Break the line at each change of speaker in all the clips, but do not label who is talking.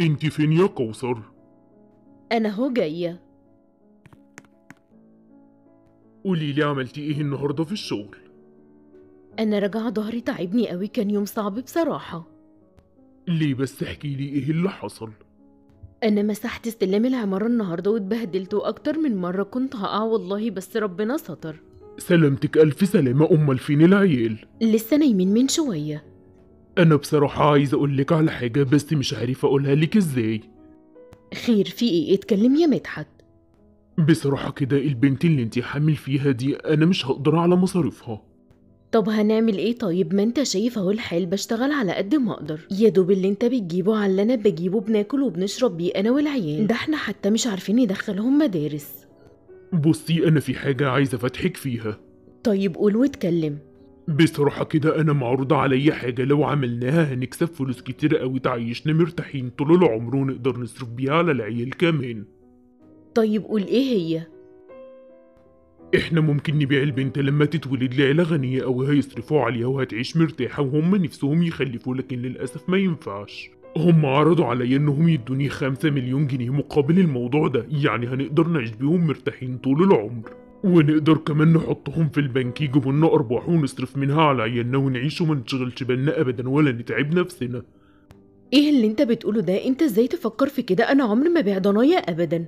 انت فين يا كوثر؟
أنا هو جاية.
قولي لي عملتي إيه النهارده في الشغل؟
أنا راجعة ظهري تعبني قوي كان يوم صعب بصراحة.
ليه بس احكي لي إيه اللي حصل؟
أنا مسحت استلام العمارة النهاردة واتبهدلت وأكتر من مرة كنت هقع والله بس ربنا ستر.
سلامتك ألف سلامة أمال فين العيال؟
لسه نايمين من شوية.
أنا بصراحة عايز اقولك على حاجة بس مش عارف أقولها لك إزاي.
خير في إيه؟ اتكلم يا مدحت.
بصراحة كده البنت اللي انت حامل فيها دي أنا مش هقدر على مصاريفها.
طب هنعمل إيه طيب؟ ما أنت شايف أهو الحال بشتغل على قد ما أقدر. يا دوب اللي أنت بتجيبه على اللي أنا بجيبه بناكل وبنشرب بيه أنا والعيال. ده إحنا حتى مش عارفين ندخلهم مدارس.
بصي أنا في حاجة عايز أفتحك فيها.
طيب قول واتكلم.
بصراحة كده أنا معروضة عليا حاجة. لو عملناها هنكسب فلوس كتير أوي. تعيشنا مرتاحين طول العمر ونقدر نصرف بيها على العيال كمان.
طيب قول إيه هي؟
إحنا ممكن نبيع البنت لما تتولد لعيلة غنية أوي هيصرفوا عليها وهتعيش مرتاحة وهم نفسهم يخلفوا لكن للأسف ما ينفعش. هم عرضوا عليا إنهم يدوني خمسة مليون جنيه مقابل الموضوع ده. يعني هنقدر نعيش بيهم مرتاحين طول العمر. ونقدر كمان نحطهم في البنك. يجيبوا لنا أرباح ونصرف منها على عيالنا ونعيش وما نشغلش بالنا أبدا ولا نتعب نفسنا.
إيه اللي أنت بتقوله ده؟ أنت إزاي تفكر في كده؟ أنا عمري ما بيع ضنايا ابدا.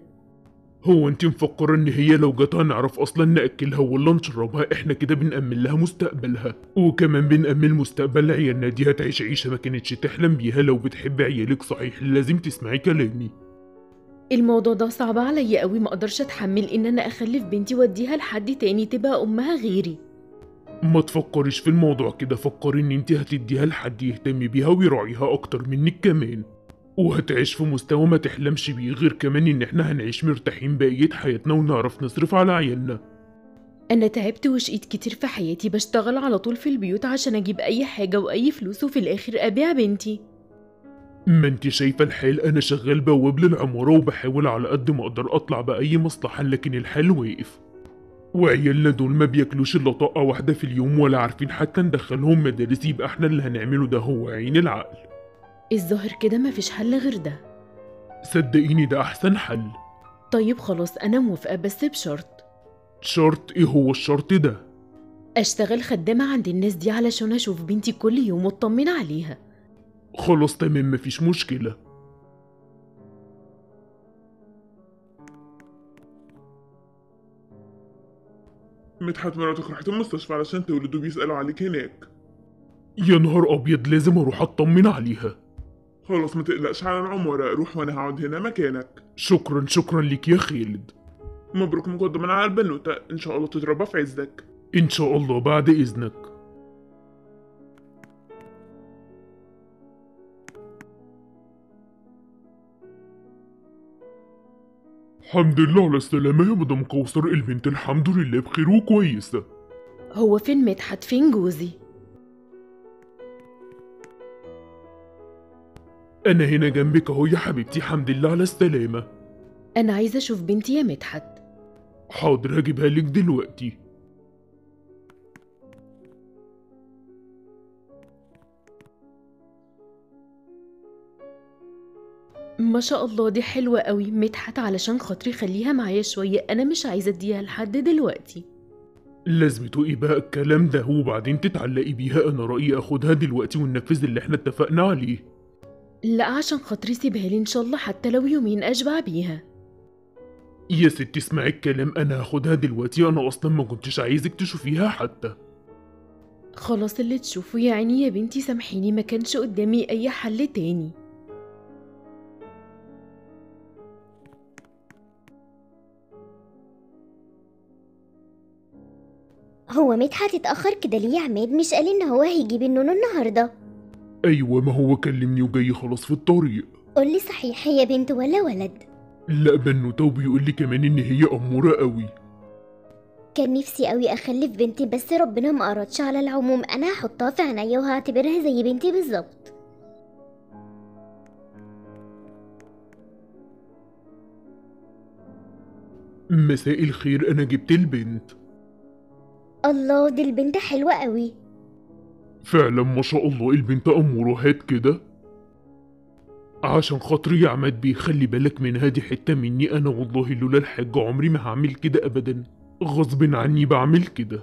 هو أنت مفكرة إن هي لو جت هنعرف أصلا نأكلها ولا نشربها؟ إحنا كده بنأمن لها مستقبلها. وكمان بنأمن مستقبل عيالنا دي هتعيش عيشة ما كانتش تحلم بيها. لو بتحب عيالك صحيح لازم تسمعي كلامي.
الموضوع ده صعب عليا قوي ما أقدرش اتحمل ان أنا اخلف بنتي واديها لحد تاني تبقى امها غيري.
ما تفكريش في الموضوع كده فكري ان انت هتديها لحد يهتم بيها ويراعيها أكتر منك كمان. وهتعيش في مستوى ما تحلمش بيه غير كمان ان إحنا هنعيش مرتاحين بقية حياتنا ونعرف نصرف على عيالنا.
أنا تعبت وشقيت كتير في حياتي بشتغل على طول في البيوت عشان أجيب اي حاجة واي فلوس وفي الآخر ابيع بنتي.
ما انت شايفة الحال؟ أنا شغال بواب للعمارة وبحاول على قد ما أقدر أطلع بأي مصلحة لكن الحال واقف. وعيالنا دول ما بياكلوش إلا طاقة واحدة في اليوم ولا عارفين حتى ندخلهم مدارس يبقى إحنا اللي هنعمله ده هو عين العقل.
الظاهر كده مفيش حل غير ده.
صدقيني ده أحسن حل.
طيب خلاص أنا موافقة بس بشرط.
شرط إيه هو الشرط ده؟
أشتغل خدامة عند الناس دي علشان أشوف بنتي كل يوم واطمن عليها.
خلاص تمام مفيش مشكلة.
مدحت مراتك راحت المستشفى علشان تولد وبيسألوا عليك هناك.
يا نهار أبيض لازم أروح أطمن عليها.
خلاص ما تقلقش على العمارة. روح وأنا هقعد هنا مكانك.
شكرا شكرا ليك يا خالد.
مبروك مقدما على البنوتة. إن شاء الله تتربى في عزك.
إن شاء الله بعد إذنك. الحمد لله على السلامة يا مدام كوثر البنت الحمد لله بخير وكويسة
هو فين مدحت فين جوزي
أنا هنا جنبك أهو يا حبيبتي الحمد لله على السلامة
أنا عايزة أشوف بنتي يا مدحت.
حاضر هجيبها لك دلوقتي.
ما شاء الله دي حلوة قوي. مدحت علشان خاطري خليها معايا شوية. أنا مش عايزة أديها لحد دلوقتي.
لازمته إيه بقى الكلام ده وبعدين تتعلقي بيها. أنا رأيي أخدها دلوقتي وننفذ اللي إحنا اتفقنا عليه.
لا عشان خاطري سيبها لي إن شاء الله حتى لو يومين أشبع بيها.
يا ستي اسمعي الكلام. أنا هاخدها دلوقتي. أنا أصلا ما كنتش عايزك تشوفيها حتى.
خلاص اللي تشوفه يا عيني يا بنتي سامحيني ما كانش قدامي أي حل تاني.
هو مدحت اتأخر كده ليه يا عماد؟ مش قال إن هو هيجيب النونو النهاردة.
أيوه ما هو كلمني وجاي خلاص في الطريق.
قولي صحيح هي بنت ولا ولد؟
لا بنوته وبيقول لي كمان إن هي أمورة قوي.
كان نفسي قوي أخلف بنتي بس ربنا ما أردش على العموم. أنا هحطها في عينيا وهعتبرها زي بنتي بالظبط.
مساء الخير أنا جبت البنت.
الله دي البنت حلوة قوي.
فعلا ما شاء الله البنت اموره هات كده. عشان خاطري يا عماد بيه خلي بالك من هادي حتة مني أنا والله لولا الحاج عمري ما هعمل كده أبدا. غصب عني بعمل كده.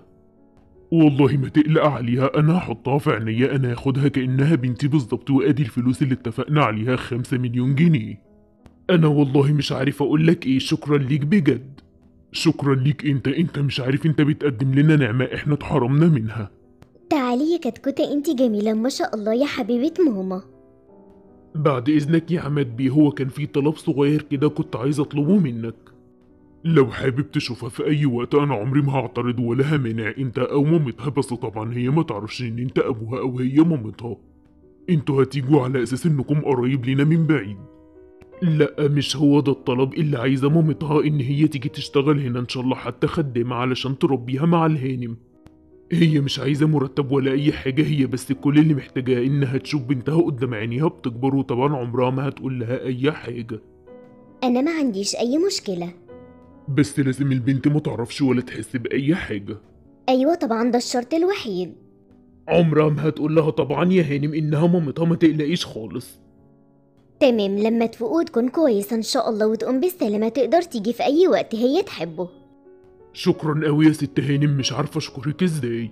والله ما تقلق عليها أنا هحطها في عينيا أنا هاخدها كأنها بنتي بالظبط وأدي الفلوس اللي اتفقنا عليها خمسة مليون جنيه. أنا والله مش عارف أقولك إيه شكرا ليك بجد. شكرا ليك أنت. أنت مش عارف أنت بتقدم لنا نعمة إحنا اتحرمنا منها.
تعالي يا كتكوتة انتي جميلة. ما شاء الله يا حبيبة ماما.
بعد إذنك يا عماد بيه هو كان في طلب صغير كده كنت عايز أطلبه منك. لو حابب تشوفها في أي وقت أنا عمري ما هعترض ولا همانع أنت أو مامتها بس طبعا هي ما تعرفش إن أنت أبوها أو هي مامتها. أنتوا هتيجوا على أساس إنكم قرايب لينا من بعيد. لا مش هو ده الطلب اللي عايزة مامتها إن هي تيجي تشتغل هنا إن شاء الله حتى خدامة علشان تربيها مع الهانم. هي مش عايزة مرتب ولا أي حاجة هي بس كل اللي محتاجاه إنها تشوف بنتها قدام عينيها بتكبر وطبعا عمرها ما هتقول لها أي حاجة.
أنا ما عنديش أي مشكلة.
بس لازم البنت ما تعرفش ولا تحس بأي حاجة.
أيوه طبعا ده الشرط الوحيد.
عمرها ما هتقول لها طبعا يا هانم إنها مامتها ما تقلقيش خالص.
تمام لما تفوق وتكون كويسة إن شاء الله وتقوم بالسلامة تقدر تيجي في أي وقت هي تحبه.
شكرا أوي يا ست هانم مش عارفة أشكرك إزاي.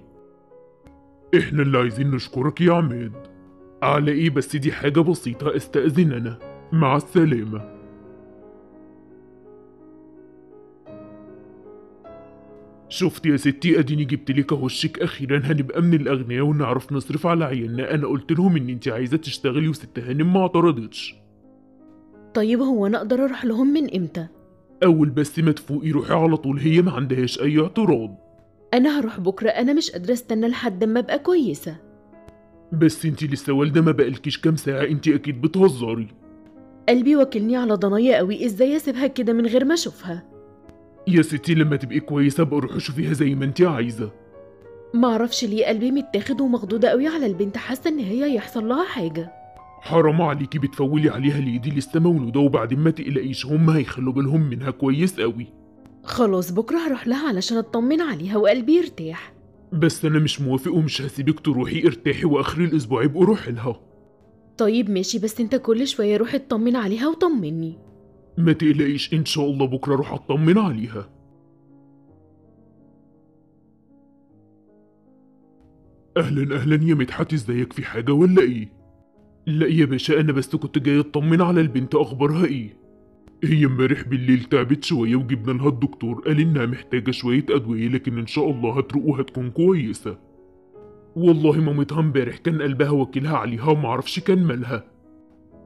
إحنا اللي عايزين نشكرك يا عماد. على إيه بس دي حاجة بسيطة استأذن أنا. مع السلامة. شفت يا ستي؟ أديني جبت لك أهو الشيك أخيرا. هنبقى من الأغنياء ونعرف نصرف على عيالنا. أنا قلت لهم إن انت عايزة تشتغلي وست هانم ما اعترضتش.
طيب هو أنا أقدر أروح لهم من إمتى؟
أول بس ما تفوقي روحي على طول. هي ما عندهاش أي اعتراض.
أنا هروح بكرة. أنا مش قادرة أستنى لحد ما أبقى كويسة.
بس انت لسه والدة ما بقالكيش كام ساعة. انت أكيد بتهزري.
قلبي واكلني على ضنايا قوي. إزاي أسيبها كده من غير ما أشوفها؟
يا ستي لما تبقي كويسة بقى روحي شوفيها زي ما انت عايزة.
معرفش ليه قلبي متاخد ومخضوضة قوي على البنت حاسة إن هي يحصل لها حاجة.
حرام عليكي بتفولي عليها ليه دي لسه مولوده وبعدين ما تقلقيش هم هيخلوا بالهم منها كويس قوي.
خلاص بكرة هروح لها علشان أطمن عليها وقلبي يرتاح.
بس أنا مش موافق ومش هسيبك تروحي ارتاحي وآخر الأسبوع يبقوا روحي لها.
طيب ماشي بس أنت كل شوية روح اطمن عليها وطمني.
ما تقلقيش إن شاء الله بكرة أروح أطمن عليها. أهلا أهلا يا مدحت إزيك؟ في حاجة ولا إيه؟ لا يا باشا أنا بس كنت جاي أطمن على البنت أخبارها إيه؟ هي امبارح بالليل تعبت شوية وجبنا لها الدكتور قال إنها محتاجة شوية أدوية لكن إن شاء الله هتروق وهتكون كويسة. والله مامتها امبارح كان قلبها واكلها عليها ومعرفش كان مالها.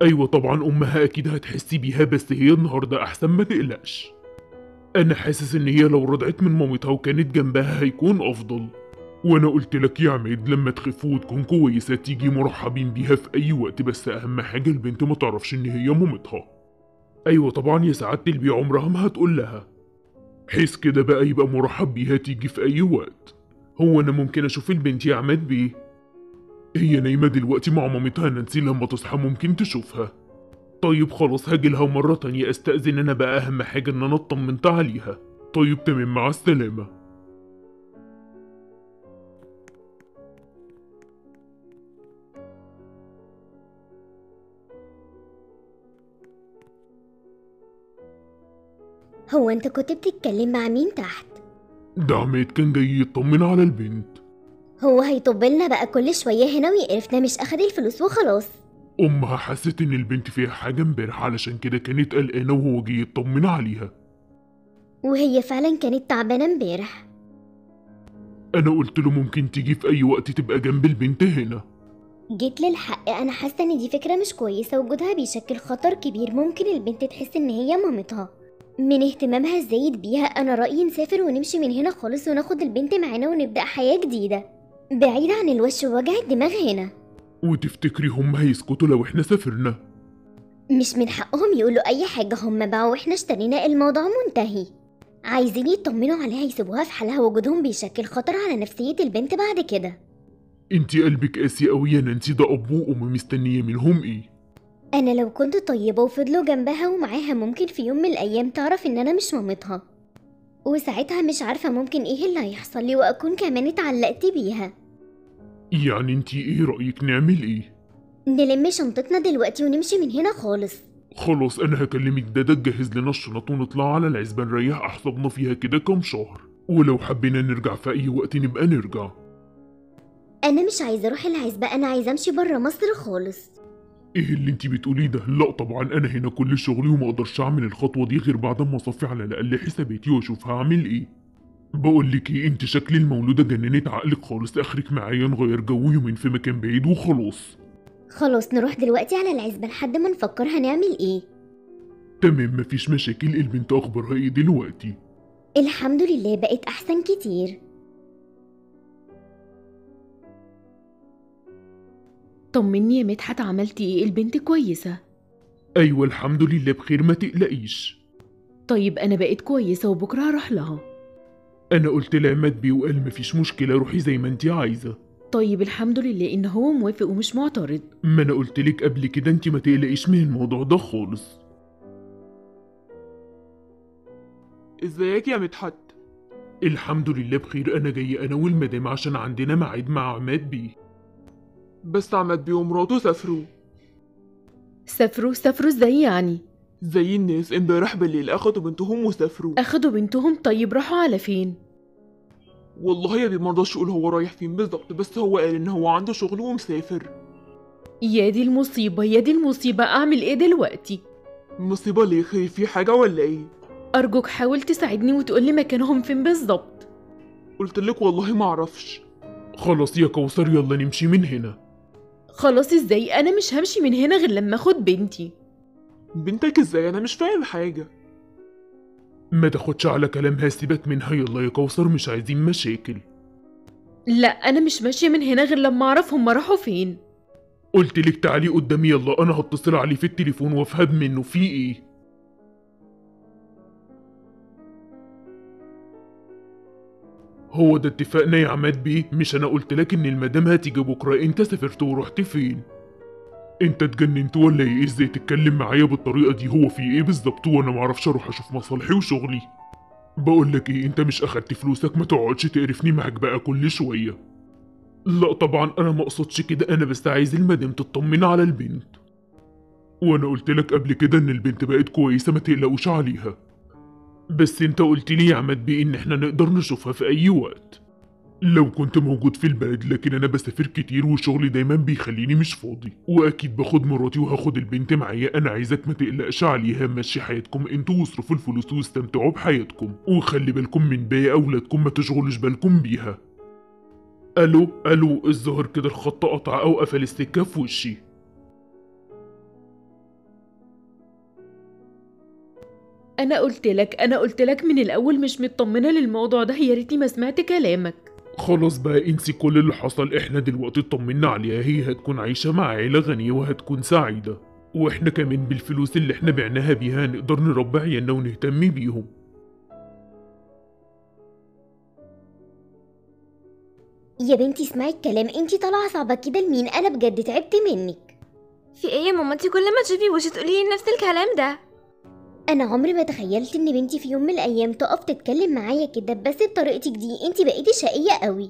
أيوه طبعا أمها أكيد هتحسي بيها بس هي النهارده أحسن ما تقلقش. أنا حاسس إن هي لو رضعت من مامتها وكانت جنبها هيكون أفضل. وأنا قلت لك يا عماد لما تخف وتكون كويسة تيجي مرحبين بيها في أي وقت بس أهم حاجة البنت ما تعرفش إن هي مامتها. أيوه طبعا يا سعادة البيع عمرها ما هتقول لها. حيث كده بقى يبقى مرحب بيها تيجي في أي وقت. هو أنا ممكن أشوف البنت يا عماد بيه؟ هي نايمة دلوقتي مع مامتها نانسي لما تصحى ممكن تشوفها. طيب خلاص هاجيلها مرة تانية أستأذن أنا بقى أهم حاجة إن أنا اطمنت عليها طيب تمام مع السلامة.
هو أنت كنت بتتكلم مع مين تحت؟
ده عماد كان جاي يطمن على البنت.
هو هيطبلنا بقى كل شوية هنا ويقرفنا مش أخد الفلوس وخلاص.
أمها حست إن البنت فيها حاجة امبارح علشان كده كانت قلقانة وهو جه يطمن عليها.
وهي فعلا كانت تعبانة امبارح.
أنا قلت له ممكن تيجي في أي وقت تبقى جنب البنت هنا.
جيت للحق أنا حاسة إن دي فكرة مش كويسة وجودها بيشكل خطر كبير ممكن البنت تحس إن هي مامتها. من اهتمامها الزايد بيها أنا رأيي نسافر ونمشي من هنا خالص وناخد البنت معانا ونبدأ حياة جديدة. بعيد عن الوش ووجع الدماغ هنا.
وتفتكري هم هيسكتوا لو إحنا سافرنا.
مش من حقهم يقولوا أي حاجة هم باعوا وإحنا اشترينا الموضوع منتهي. عايزين يطمنوا عليها يسيبوها في حالها وجودهم بيشكل خطر على نفسية البنت بعد كده.
انتي قلبك قاسي قوي يا نانسي ده اب وام مستنية منهم إيه؟
أنا لو كنت طيبة وفضلوا جنبها ومعاها ممكن في يوم من الأيام تعرف إن أنا مش مامتها. وساعتها مش عارفة ممكن إيه اللي هيحصل لي وأكون كمان اتعلقت بيها.
يعني انتي إيه رأيك نعمل إيه؟
نلم شنطتنا دلوقتي ونمشي من هنا خالص.
خلاص أنا هكلمك دادا تجهز لنا الشنط ونطلع على العزبة نريح أعصابنا فيها كده كام شهر. ولو حبينا نرجع في أي وقت نبقى نرجع.
أنا مش عايزة أروح العزبة أنا عايزة أمشي بره مصر خالص.
إيه اللي انتي بتقوليه ده؟ لا طبعا أنا هنا كل شغلي وما أقدرش أعمل الخطوة دي غير بعد ما أصفي على الأقل حساباتي وأشوف هعمل إيه. بقول لك إيه انت شكل المولودة جننت عقلك خالص اخرك معايا نغير جو يومين في مكان بعيد وخلاص.
خلاص نروح دلوقتي على العزبة لحد ما نفكر هنعمل إيه.
تمام مفيش مشاكل البنت أخبارها إيه دلوقتي؟
الحمد لله بقت أحسن كتير.
طمني يا مدحت عملتي إيه؟ البنت كويسة.
أيوه الحمد لله بخير ما تقلقيش.
طيب أنا بقيت كويسة وبكرة هروح لها.
أنا قلت لعماد بيه وقال مفيش مشكلة روحي زي ما انتي عايزة.
طيب الحمد لله إن هو موافق ومش معترض.
ما أنا قلت لك قبل كده انتي ما تقلقيش من الموضوع ده خالص.
إزيك يا مدحت؟
الحمد لله بخير أنا جاي أنا والمدام عشان عندنا ميعاد مع عماد بيه.
بس عماد بيه ومراته سافروا.
سافروا سافروا إزاي يعني؟
زي الناس امبارح بالليل اخدوا بنتهم وسافروا.
اخدوا بنتهم؟ طيب راحوا على فين؟
والله يا بيه مرضاش يقول هو رايح فين بالظبط بس هو قال إن هو عنده شغل ومسافر.
يا دي المصيبة يا دي المصيبة أعمل إيه دلوقتي؟
مصيبة ليه؟ خير في حاجة ولا إيه؟
أرجوك حاول تساعدني وتقولي مكانهم فين بالظبط
قلت لك والله ما أعرفش.
خلاص يا كوثر يلا نمشي من هنا.
خلاص إزاي؟ أنا مش همشي من هنا غير لما أخد بنتي.
بنتك إزاي؟ أنا مش فاهم حاجة.
ما تاخدش على كلامها سيبك منها يلا يا كوثر مش عايزين مشاكل.
لا أنا مش ماشية من هنا غير لما اعرف هما راحوا فين.
قلت لك تعالي قدامي يلا أنا هتصل عليه في التليفون وأفهم منه في إيه. هو ده اتفاقنا يا عماد بيه؟ مش أنا قلت لك إن المدام هتيجي بكرة أنت سافرت ورحت فين؟ انت اتجننت ولا إيه؟ إزاي تتكلم معايا بالطريقة دي؟ هو في إيه بالظبط؟ وأنا معرفش أروح أشوف مصالحي وشغلي. بقول لك إيه انت مش اخدت فلوسك؟ ما تقعدش تقرفني معاك بقى كل شوية. لا طبعا أنا ما أقصدش كده. أنا بس عايز المدام تطمن على البنت. وأنا قلت لك قبل كده إن البنت بقت كويسة ما تقلقوش عليها. بس أنت قلت لي يا عماد بيه إن إحنا نقدر نشوفها في أي وقت. لو كنت موجود في البلد لكن أنا بسافر كتير وشغلي دايما بيخليني مش فاضي. وأكيد باخد مراتي وهاخد البنت معايا. أنا عايزك ما تقلقش عليها. مشي حياتكم أنتوا واصرفوا الفلوس واستمتعوا بحياتكم. وخلي بالكم من باقي أولادكم ما تشغلوش بالكم بيها. ألو؟ ألو؟ الظاهر كده الخط قطع أو قفل السكة في وشي.
أنا قلت لك أنا قلت لك من الأول مش مطمنة للموضوع ده. يا ريتني ما سمعت كلامك.
خلاص بقى انسي كل اللي حصل. إحنا دلوقتي اطمنا عليها. هي هتكون عايشة مع عيلة غنية وهتكون سعيدة. وإحنا كمان بالفلوس اللي إحنا بعناها بيها نقدر نربي عيالنا ونهتم بيهم.
يا بنتي اسمعي الكلام. انتي طالعة صعبة كده لمين؟ أنا بجد تعبت منك.
في إيه يا ماما؟ انتي كل ما تشوفي وشي تقولي لي نفس الكلام ده.
أنا عمري ما تخيلت إن بنتي في يوم من الأيام تقف تتكلم معايا كده بس بطريقتك دي انتي بقيتي شقية قوي.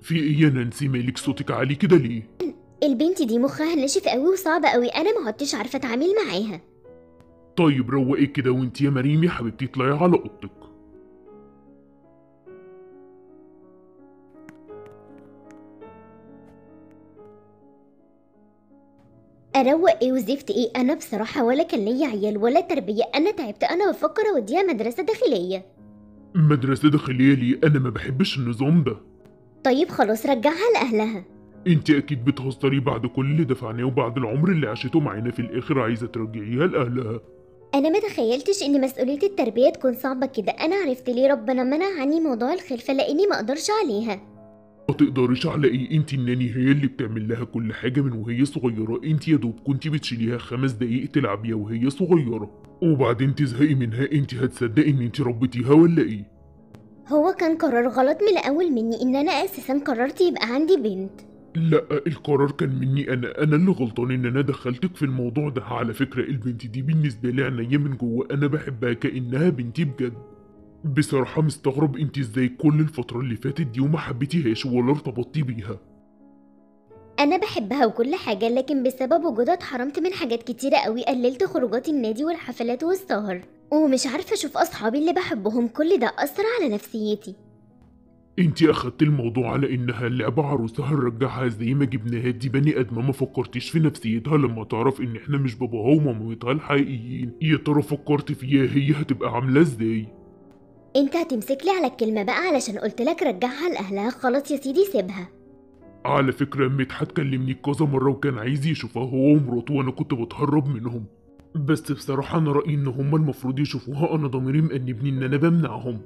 في إيه يا نانسي؟ مالك صوتك عالي كده ليه؟
البنت دي مخها ناشف قوي وصعبه قوي أنا ما عدتش عارفة أتعامل معاها.
طيب روقي كده وانت يا مريم يا حبيبتي اطلعي على أوضتك.
أروق إيه وزفت إيه؟ أنا بصراحة ولا كان ليا عيال ولا تربية. أنا تعبت. أنا بفكر اوديها مدرسة داخلية.
مدرسة داخلية ليه أنا ما بحبش النظام ده.
طيب خلاص رجعها لأهلها.
أنت أكيد بتهزري بعد كل اللي دفعناه وبعد العمر اللي عاشته معانا في الآخر عايزة ترجعيها لأهلها.
أنا ما تخيلتش إن مسؤولية التربية تكون صعبة كده. أنا عرفت ليه ربنا منع عني موضوع الخلفة لأني ما أقدرش عليها.
ما تقدريش على إيه انت الناني هي اللي بتعمل لها كل حاجة من وهي صغيرة. انت يا دوب كنت بتشيليها خمس دقايق تلعب بيها وهي صغيرة. وبعدين تزهقي منها. انت هتصدقي ان انت ربيتيها ولا إيه؟
هو كان قرار غلط من الأول مني إن أنا أساسا قررت يبقى عندي بنت.
لا القرار كان مني أنا. أنا اللي غلطان إن أنا دخلتك في الموضوع ده. على فكرة البنت دي بالنسبة لي عينيا من جوه. أنا بحبها كأنها بنتي بجد. بصراحة مستغرب انت إزاي كل الفترة اللي فاتت دي وما حبيتيهاش ولا ارتبطتي بيها.
أنا بحبها وكل حاجة لكن بسبب وجودها اتحرمت من حاجات كتيرة قوي قللت خروجات النادي والحفلات والسهر. ومش عارفة أشوف أصحابي اللي بحبهم كل ده أثر على نفسيتي.
انت اخدت الموضوع على إنها لعبة عروسة هنرجعها زي ما جبناها دي بني آدمة ما فكرتيش في نفسيتها لما تعرف إن إحنا مش باباها ومامتها الحقيقيين. يا ترى فكرت فيها هي هتبقى عاملة إزاي؟
انت هتمسك لي على الكلمة بقى علشان قلت لك رجعها لأهلها. خلاص يا سيدي سيبها.
على فكرة مدحت كلمني كذا مرة وكان عايز يشوفها هو ومراته وأنا كنت بتهرب منهم. بس بصراحة أنا رأيي إن هما المفروض يشوفوها أنا ضميري مأنبني إن أنا بمنعهم.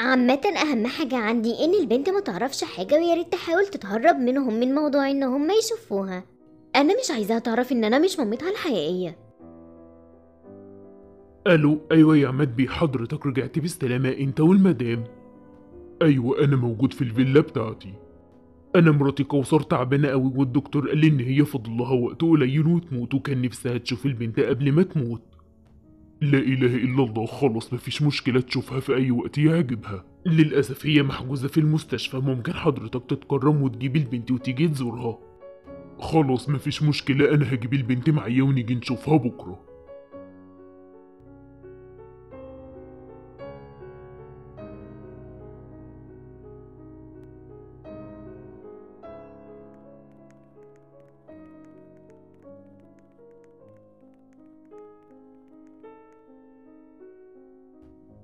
عامة أهم حاجة عندي إن البنت ما تعرفش حاجة ويا ريت تحاول تتهرب منهم من موضوع إن هم يشوفوها. أنا مش عايزاها تعرف إن أنا مش مامتها الحقيقية.
ألو أيوه يا عماد بيه حضرتك رجعت بالسلامة أنت والمدام. أيوه أنا موجود في الفيلا بتاعتي. أنا مراتي كوثر تعبانة قوي والدكتور قال إن هي فاضل لها وقت قليل وتموت وكان نفسها تشوف البنت قبل ما تموت. لا إله إلا الله خلاص مفيش مشكلة تشوفها في أي وقت يعجبها. للأسف هي محجوزة في المستشفى ممكن حضرتك تتكرم وتجيب البنت وتيجي تزورها. خلاص مفيش مشكلة أنا هجيب البنت معايا ونيجي نشوفها بكرة.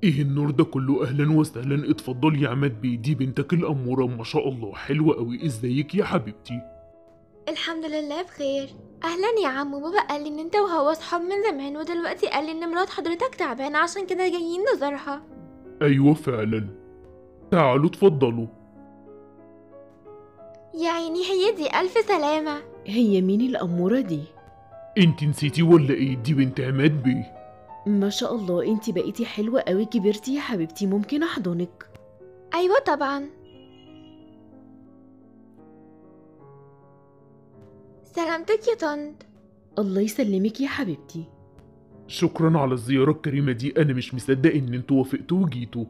إيه النور ده كله؟ أهلا وسهلا. اتفضل يا عماد بيه دي بنتك الأمورة. ما شاء الله. حلوة قوي إزيك يا حبيبتي؟
الحمد لله بخير. أهلا يا عمو بابا قال لي إن أنت وهو صحاب من زمان ودلوقتي قال لي إن مرات حضرتك تعبانة عشان كده جايين نزورها.
أيوه فعلا. تعالوا اتفضلوا.
يا عيني هي دي. ألف سلامة.
هي مين الأمورة دي؟
أنت نسيتي ولا إيه؟ دي بنت عماد بيه.
ما شاء الله انتي بقيتي حلوة قوي كبرتي يا حبيبتي ممكن أحضنك.
أيوه طبعا. سلامتك يا طنط.
الله يسلمك يا حبيبتي.
شكرا على الزيارة الكريمة دي أنا مش مصدق إن أنتوا وافقتوا وجيتوا.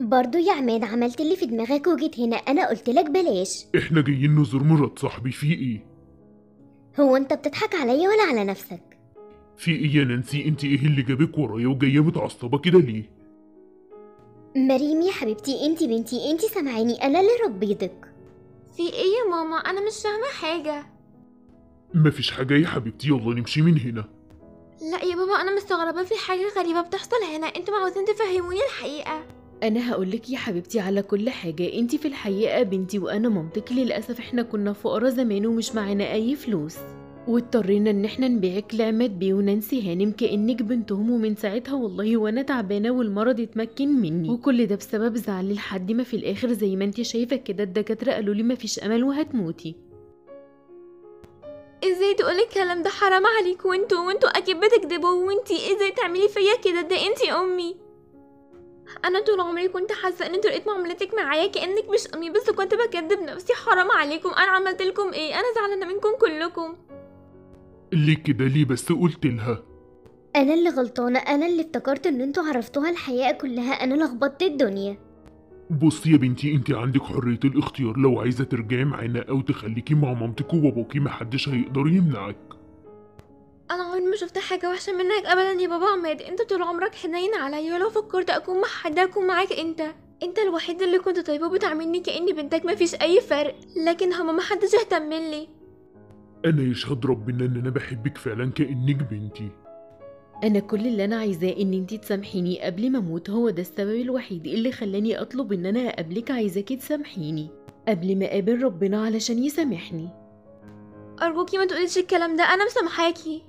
برضو يا عماد عملت اللي في دماغك وجيت هنا أنا قلت لك بلاش.
إحنا جايين نزور مرات صاحبي في إيه؟
هو أنت بتضحك عليا ولا على نفسك؟
في إيه يا نانسي؟ انت إيه اللي جابك ورايا وجاية متعصبة كده ليه؟
مريم يا حبيبتي انت بنتي انت سامعاني أنا اللي ربيتك
في إيه يا ماما؟ أنا مش فاهمة حاجة.
مفيش حاجة يا حبيبتي يلا نمشي من هنا.
لا يا بابا أنا مستغربة في حاجة غريبة بتحصل هنا. أنتوا عاوزين تفهموني الحقيقة.
أنا هقولك يا حبيبتي على كل حاجة. انتي في الحقيقة بنتي وأنا مامتك للأسف إحنا كنا فقراء زمان ومش معانا أي فلوس. واضطرينا إن إحنا نبيعك لعماد بيه ونانسي هانم كأنك بنتهم ومن ساعتها والله وأنا تعبانة والمرض اتمكن مني. وكل ده بسبب زعلي لحد ما في الآخر زي ما انتي شايفة كده الدكاترة قالوا لي مفيش أمل وهتموتي.
إزاي تقولي الكلام ده؟ حرام عليكوا وانتوا وانتوا أكيد بتكدبوا وانتي إزاي تعملي فيا كده؟ ده انتي أمي. أنا طول عمري كنت حاسة إن طريقه معاملتك معايا كأنك مش أمي بس كنت بكدب نفسي. حرام عليكم. أنا عملت لكم إيه؟ أنا زعلانة منكم كلكم.
ليه كده ليه بس قلت لها؟
أنا اللي غلطانة. أنا اللي افتكرت إن أنتوا عرفتوها الحقيقة كلها. أنا لخبطت الدنيا.
بصي يا بنتي أنت عندك حرية الاختيار. لو عايزة ترجعي معانا أو تخليكي مع مامتك وباباكي محدش هيقدر يمنعك.
أنا عمري ما شفت حاجة وحشة منك ابدا يا بابا عماد أنت طول عمرك حنين عليا ولو فكرت أكون مع حد أكون معاك أنت. أنت الوحيد اللي كنت طيبة وبتعاملني كاني بنتك مفيش أي فرق لكن هما محدش اهتم لي
أنا يشهد ربنا إن أنا بحبك فعلا كأنك بنتي.
أنا كل اللي أنا عايزاه إن أنتي تسامحيني قبل ما أموت هو ده السبب الوحيد اللي خلاني أطلب إن أنا أقابلك عايزاكي تسامحيني قبل ما أقابل ربنا علشان يسامحني.
أرجوكي ما تقوليش الكلام ده أنا مسامحاكي.